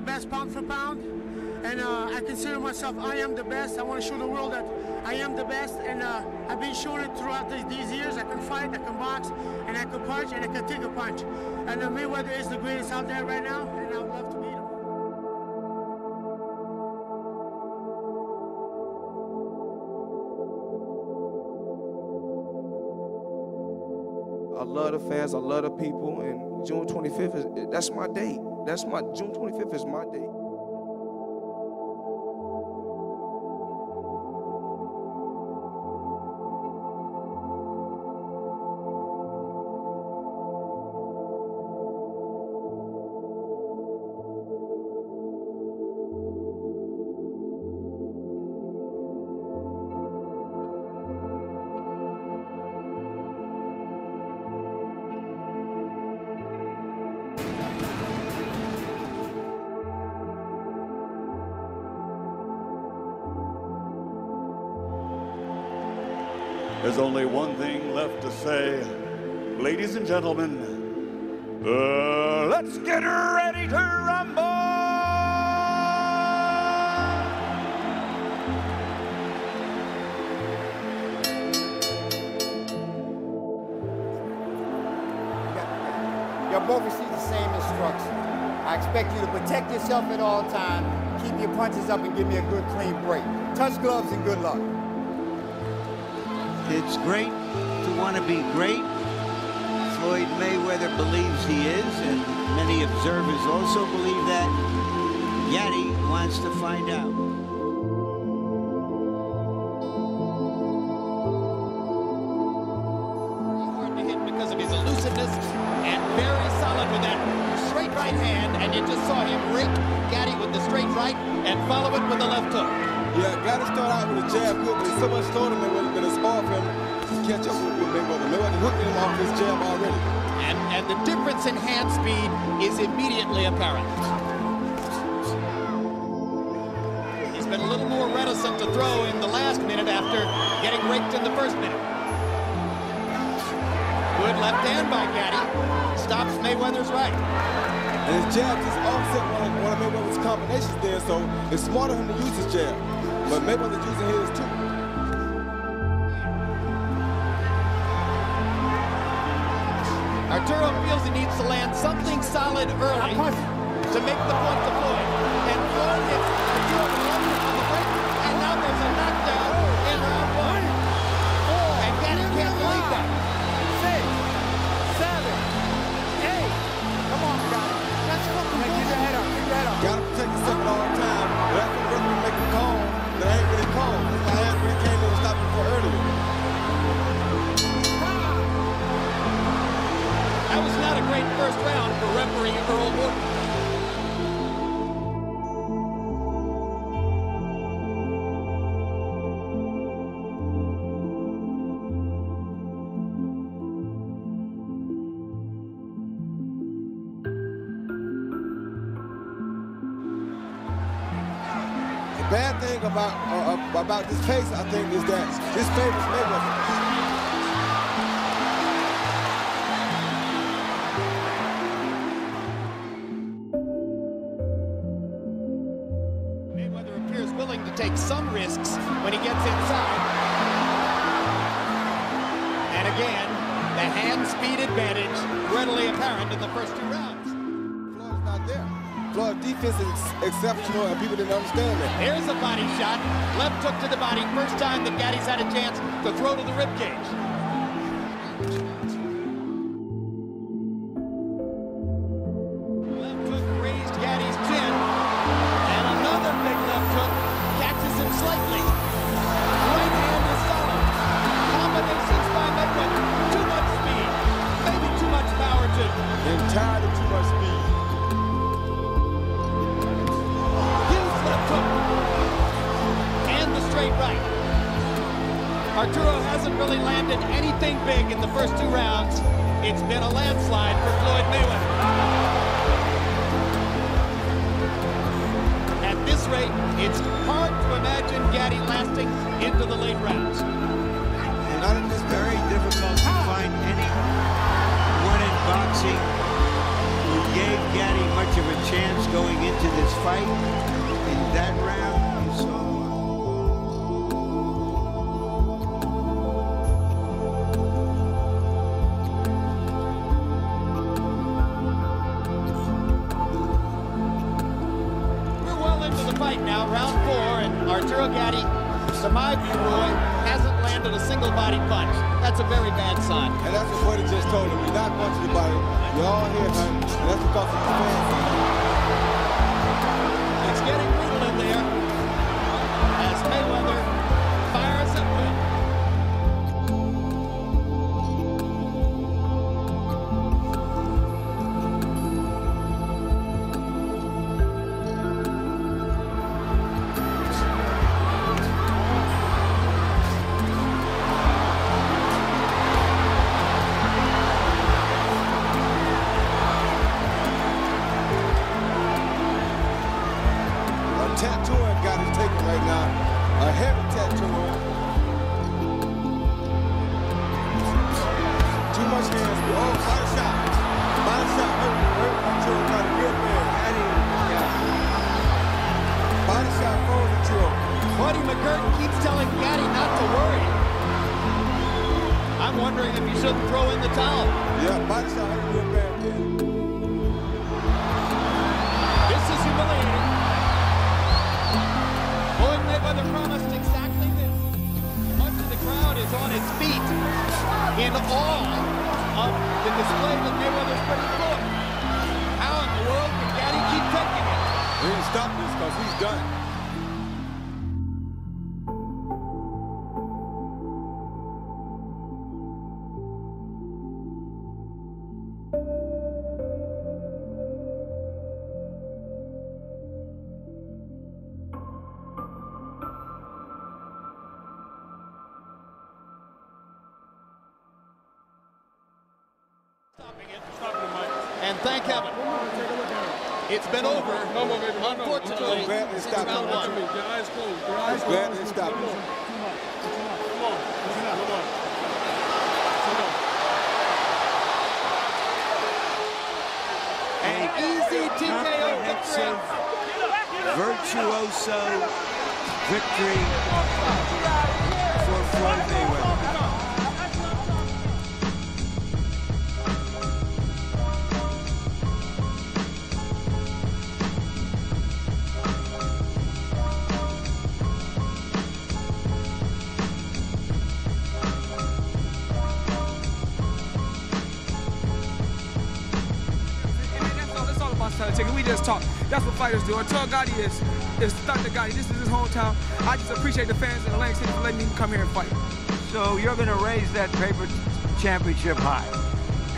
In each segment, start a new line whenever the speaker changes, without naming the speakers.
the best pound for pound, and uh, I consider myself I am the best. I want to show the world that I am the best, and uh, I've been showing it throughout these, years. I can fight, I can box, and I can punch, and I can take a punch. And uh, Mayweather is the greatest out there right now, and I would love to beat him.
I love the fans. I love the people. And June 25th is that's my date. That's my June 25th is my date.
There's only one thing left to say. Ladies and gentlemen, uh, let's get ready to rumble!
Y'all both receive the same instruction. I expect you to protect yourself at all times, keep your punches up, and give me a good clean break. Touch gloves and good luck.
It's great to want to be great. Floyd Mayweather believes he is, and many observers also believe that. Yadi wants to find out.
hard to hit because of his elusiveness and very solid with that straight right hand. And you just saw him rake Gatti with the straight right and follow it with the left hook.
Yeah, gotta start out with a jab good, but so much slower than Mayweather, but it's hard for him to catch up with Mayweather. Mayweather hooked him off his jab already.
And, and the difference in hand speed is immediately apparent. He's been a little more reticent to throw in the last minute after getting raked in the first minute. Good left hand by Gatti. Stops Mayweather's right.
And his jab just offset one of, one of Mayweather's combinations there, so it's smarter of him to use his jab. But Mayweather's using his too.
Arturo feels he needs to land something solid early to make the point to Floyd. And Floyd hits Arturo
bad thing about uh, uh, about this case, I think, is that this favors Mayweather.
Mayweather appears willing to take some risks when he gets inside. And again, the hand speed advantage readily apparent in the first two rounds.
Floyd's defense is ex- exceptional, and people didn't understand that.
Here's a body shot. Left hook to the body. First time that Gatti's had a chance to throw to the rib anything big in the first two rounds. It's been a landslide for Floyd Mayweather. At this rate, it's hard to imagine Gatti lasting into the late rounds.
And it's very difficult to find anyone in boxing who gave Gatti much of a chance going into this fight. In that round,
Arturo Gatti, to my view, Roy, hasn't landed a single body punch. That's a very bad sign.
And that's what Buddy just told him. You're not punching anybody. You're all here, man. And that's because of the fans.
Shouldn't throw in the towel.
Yeah, body shot hurt real bad, man.
This is humiliating. Floyd Mayweather promised exactly this. Much of the crowd is on its feet in awe of the display that Mayweather's putting forth. How in the world can Gatti keep taking it?
He didn't stop this because he's done.
Thank heaven. It's been over. Unfortunately,
Glad they
since
stopped
round
him.
one.
Glad they stopped him.
An easy TKO victory.
virtuoso victory for Floyd
style chicken. Just talk. That's what fighters do. Arturo Gatti is is Thunder Gatti. This is his hometown. I just appreciate the fans in Atlantic City for letting me come here and fight.
So you're going to raise that paper championship high.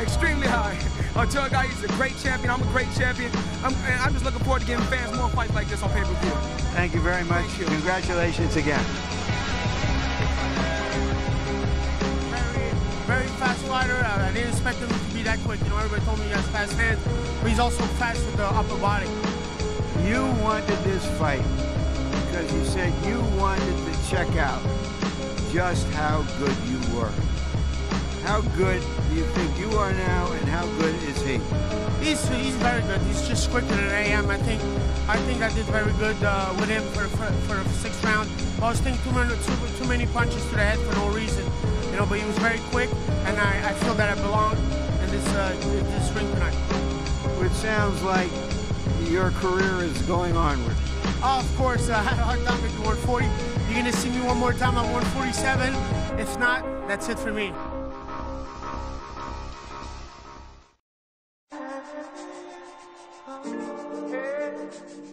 Extremely high. Arturo Gatti is a great champion. I'm a great champion. I'm, I'm just looking forward to giving fans more fights like this on pay-per-view.
Thank you very much.
You.
Congratulations again.
Fast fighter. I didn't expect him to be that quick. You know, everybody told me he has fast hands, but he's also fast with the upper body.
You wanted this fight because you said you wanted to check out just how good you were. How good do you think you are now, and how good is he?
He's he's very good. He's just quicker than I am. I think I think I did very good uh, with him for, for for the sixth round. I was thinking too many too, too many punches to the head for no reason, you know. But he was very quick, and I, I feel that I belong in this uh, this ring tonight.
It sounds like your career is going onward.
Oh, of course, uh, I had a hard time making 140. You're gonna see me one more time at 147. If not, that's it for me.
King